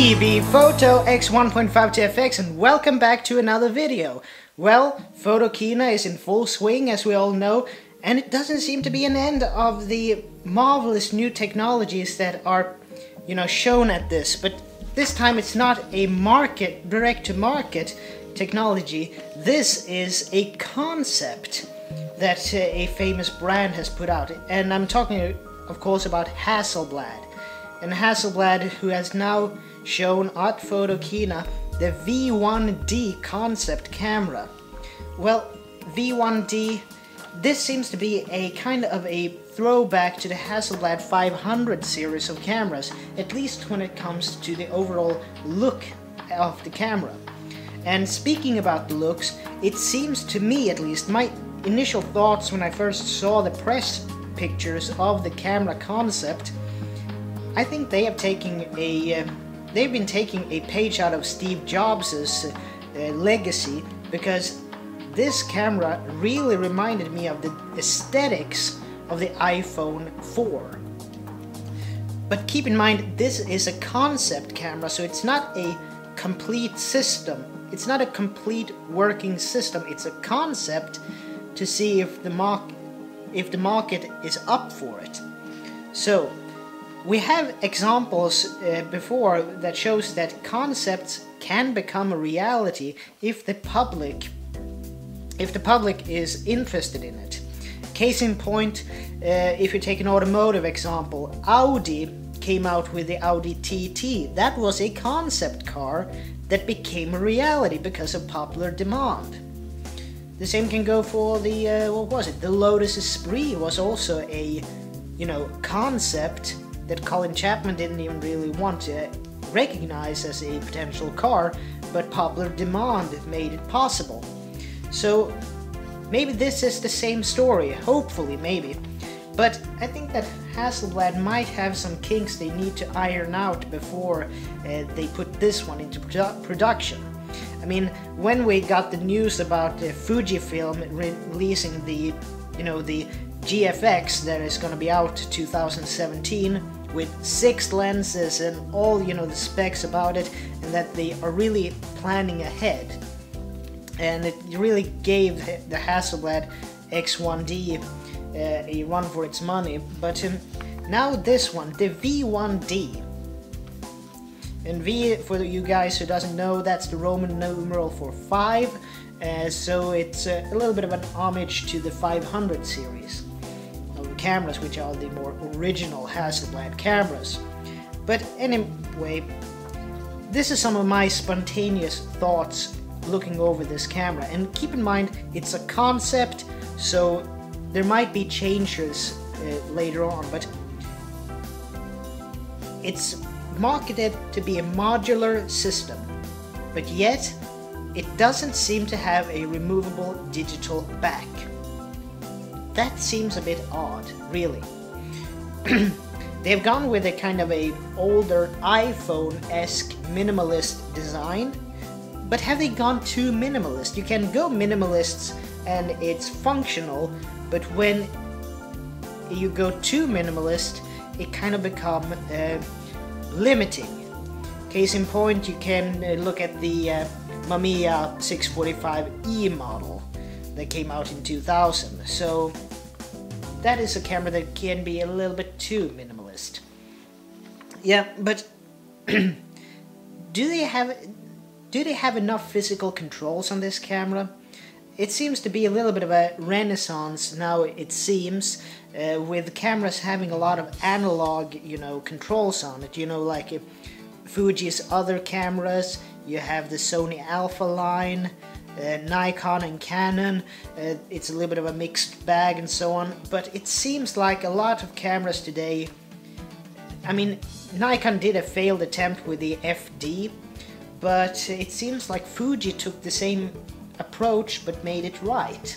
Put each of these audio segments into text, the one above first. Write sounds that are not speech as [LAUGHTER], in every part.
TB Photo X1.5 TFX and welcome back to another video. Well, Photokina is in full swing as we all know and it doesn't seem to be an end of the marvelous new technologies that are, you know, shown at this. But this time it's not a market, direct to market technology. This is a concept that uh, a famous brand has put out. And I'm talking, of course, about Hasselblad. And Hasselblad, who has now shown at Photokina the V1D concept camera. Well, V1D, this seems to be a kind of a throwback to the Hasselblad 500 series of cameras, at least when it comes to the overall look of the camera. And speaking about the looks, it seems to me at least, my initial thoughts when I first saw the press pictures of the camera concept, I think they have taken a uh, they've been taking a page out of Steve Jobs' uh, legacy because this camera really reminded me of the aesthetics of the iPhone 4. But keep in mind, this is a concept camera, so it's not a complete system. It's not a complete working system. It's a concept to see if the market if the market is up for it. So we have examples uh, before that shows that concepts can become a reality if the public if the public is interested in it. Case in point, uh, if you take an automotive example, Audi came out with the Audi TT. That was a concept car that became a reality because of popular demand. The same can go for the, uh, what was it, the Lotus Esprit was also a, you know, concept that Colin Chapman didn't even really want to recognize as a potential car, but popular demand made it possible. So maybe this is the same story, hopefully, maybe. But I think that Hasselblad might have some kinks they need to iron out before uh, they put this one into produ production. I mean, when we got the news about uh, Fujifilm re releasing the, you know, the GFX that is going to be out 2017, with six lenses and all you know the specs about it and that they are really planning ahead. And it really gave the Hasselblad X1D uh, a run for its money. But um, now this one the V1D and V for you guys who doesn't know that's the Roman numeral for 5 uh, so it's uh, a little bit of an homage to the 500 series cameras, which are the more original Hasselblad cameras. But anyway, this is some of my spontaneous thoughts looking over this camera. And keep in mind, it's a concept, so there might be changes uh, later on, but it's marketed to be a modular system, but yet it doesn't seem to have a removable digital back. That seems a bit odd, really. [CLEARS THROAT] They've gone with a kind of a older iPhone-esque minimalist design, but have they gone too minimalist? You can go minimalists and it's functional, but when you go too minimalist, it kind of become uh, limiting. Case in point, you can uh, look at the uh, Mamiya 645E model that came out in 2000. So that is a camera that can be a little bit too minimalist. Yeah, but [CLEARS THROAT] do they have do they have enough physical controls on this camera? It seems to be a little bit of a renaissance now, it seems, uh, with cameras having a lot of analog, you know, controls on it. You know, like uh, Fuji's other cameras, you have the Sony Alpha line, uh, Nikon and Canon. Uh, it's a little bit of a mixed bag and so on, but it seems like a lot of cameras today. I mean, Nikon did a failed attempt with the FD, but it seems like Fuji took the same approach but made it right.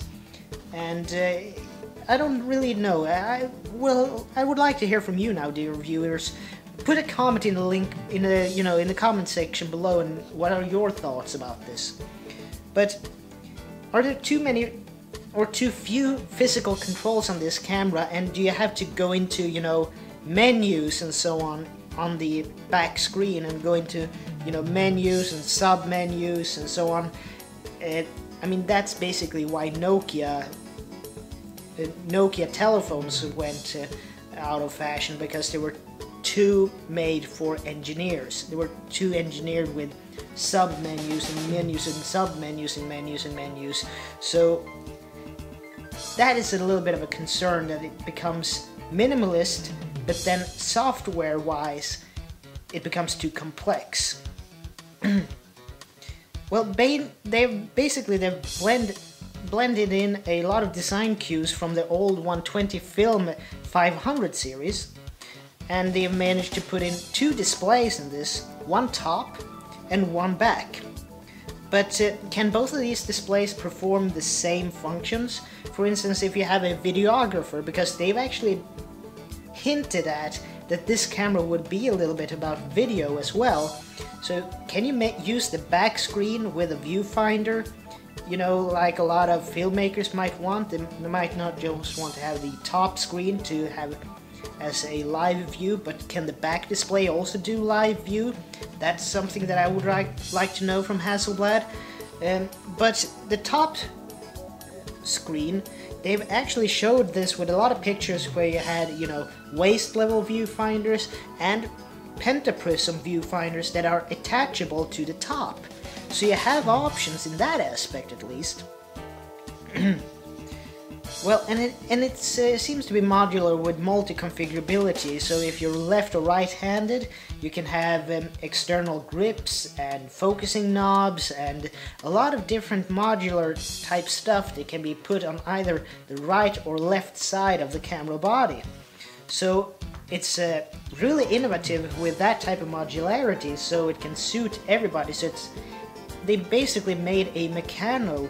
And uh, I don't really know. I well, I would like to hear from you now, dear viewers. Put a comment in the link in the you know in the comment section below, and what are your thoughts about this? But are there too many or too few physical controls on this camera and do you have to go into, you know, menus and so on on the back screen and go into you know menus and sub menus and so on. It, I mean that's basically why Nokia uh, Nokia telephones went uh, out of fashion because they were too made for engineers. They were too engineered with sub menus and menus and sub menus and menus and menus. So that is a little bit of a concern that it becomes minimalist, but then software wise, it becomes too complex. [CLEARS THROAT] well, they they've basically they've blend, blended in a lot of design cues from the old 120 film 500 series, and they've managed to put in two displays in this, one top and one back. But uh, can both of these displays perform the same functions? For instance, if you have a videographer, because they've actually hinted at that this camera would be a little bit about video as well. So can you use the back screen with a viewfinder? You know, like a lot of filmmakers might want, they might not just want to have the top screen to have as a live view, but can the back display also do live view? That's something that I would like, like to know from Hasselblad. Um, but the top screen, they've actually showed this with a lot of pictures where you had, you know, waist level viewfinders and pentaprism viewfinders that are attachable to the top. So you have options in that aspect at least. [CLEARS THROAT] Well, and it and it uh, seems to be modular with multi-configurability. So if you're left or right-handed, you can have um, external grips and focusing knobs and a lot of different modular type stuff that can be put on either the right or left side of the camera body. So it's uh, really innovative with that type of modularity, so it can suit everybody. So it's they basically made a Meccano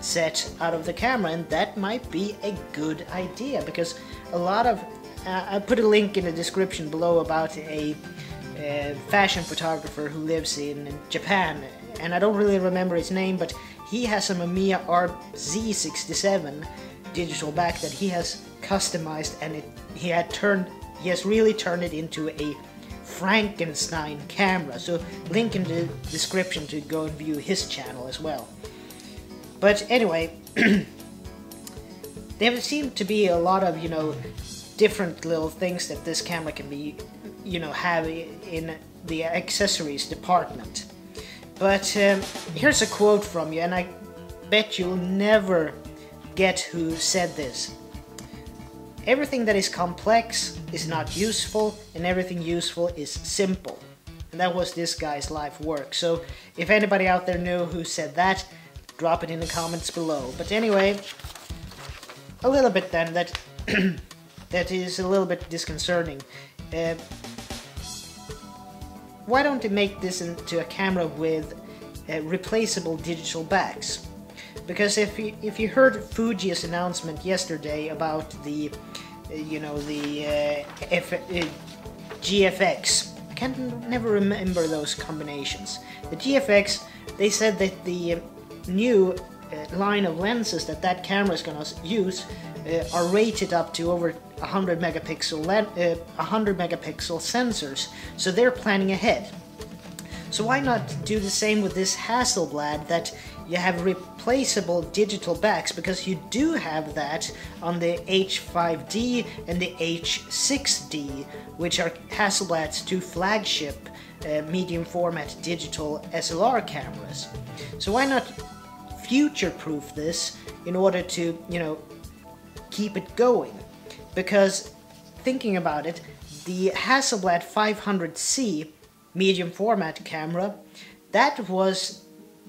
set out of the camera and that might be a good idea because a lot of uh, I put a link in the description below about a, a fashion photographer who lives in Japan and I don't really remember his name but he has a Mamiya RZ67 digital back that he has customized and it, he had turned he has really turned it into a Frankenstein camera so link in the description to go and view his channel as well. But anyway, [CLEARS THROAT] there seem to be a lot of, you know, different little things that this camera can be, you know, have in the accessories department. But um, here's a quote from you, and I bet you'll never get who said this. Everything that is complex is not useful, and everything useful is simple. And that was this guy's life work. So if anybody out there knew who said that, drop it in the comments below. But anyway, a little bit then that [CLEARS THROAT] that is a little bit disconcerting. Uh, why don't they make this into a camera with uh, replaceable digital backs? Because if you, if you heard Fuji's announcement yesterday about the, uh, you know, the uh, F uh, GFX, I can't never remember those combinations. The GFX, they said that the new uh, line of lenses that that camera is going to use uh, are rated up to over 100 megapixel uh, 100 megapixel sensors. So they're planning ahead. So why not do the same with this Hasselblad that you have replaceable digital backs? Because you do have that on the H5D and the H6D which are Hasselblad's two flagship uh, medium format digital SLR cameras. So why not future-proof this in order to, you know, keep it going. Because thinking about it, the Hasselblad 500C medium format camera, that was,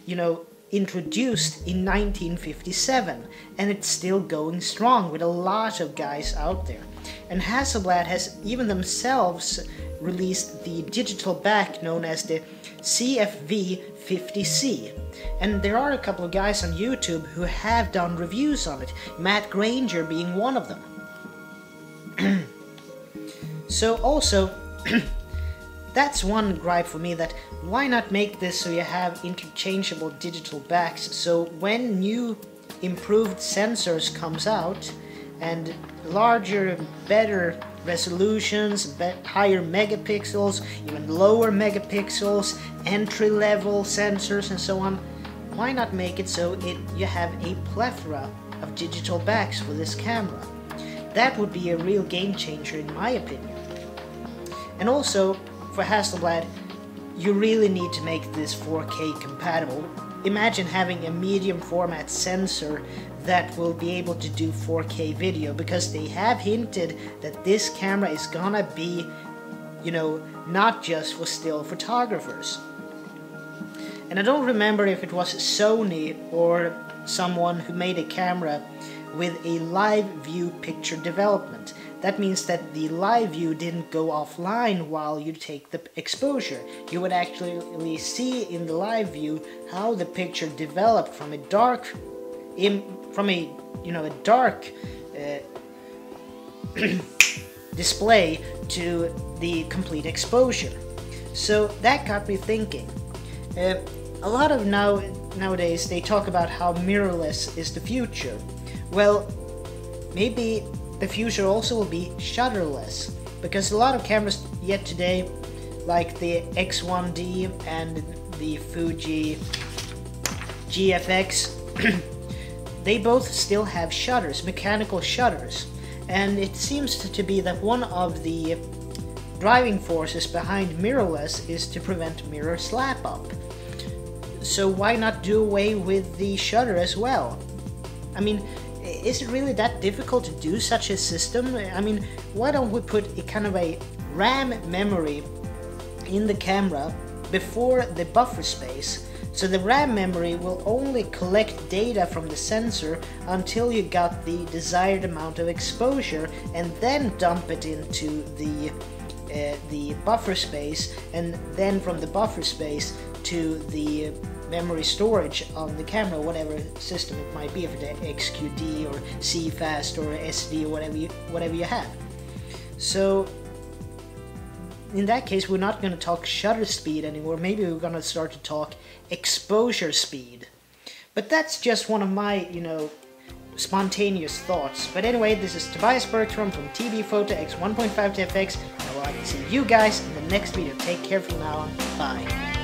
you know, introduced in 1957 and it's still going strong with a lot of guys out there. And Hasselblad has even themselves released the digital back known as the CFV50C. And there are a couple of guys on YouTube who have done reviews on it, Matt Granger being one of them. [CLEARS THROAT] so also, [CLEARS THROAT] that's one gripe for me that why not make this so you have interchangeable digital backs so when new improved sensors comes out and larger better resolutions, higher megapixels, even lower megapixels, entry level sensors and so on. Why not make it so it you have a plethora of digital backs for this camera? That would be a real game changer in my opinion. And also, for Hasselblad, you really need to make this 4K compatible. Imagine having a medium format sensor that will be able to do 4K video because they have hinted that this camera is gonna be, you know, not just for still photographers. And I don't remember if it was Sony or someone who made a camera with a live view picture development. That means that the live view didn't go offline while you take the exposure. You would actually see in the live view how the picture developed from a dark, from a you know a dark uh, [CLEARS THROAT] display to the complete exposure. So that got me thinking. Uh, a lot of now nowadays they talk about how mirrorless is the future. Well, maybe the future also will be shutterless because a lot of cameras yet today like the X1D and the Fuji GFX [CLEARS THROAT] they both still have shutters, mechanical shutters and it seems to be that one of the driving forces behind mirrorless is to prevent mirror slap up. So why not do away with the shutter as well? I mean, is it really that difficult to do such a system? I mean, why don't we put a kind of a RAM memory in the camera before the buffer space so the RAM memory will only collect data from the sensor until you got the desired amount of exposure and then dump it into the uh, the buffer space and then from the buffer space to the memory storage on the camera, whatever system it might be, if it's XQD or CFast or SD or whatever you, whatever you have. So in that case, we're not going to talk shutter speed anymore. Maybe we're going to start to talk exposure speed. But that's just one of my, you know, spontaneous thoughts. But anyway, this is Tobias Bergstrom from TB Photo X 1.5 TFX. I will see you guys in the next video. Take care from now. Bye.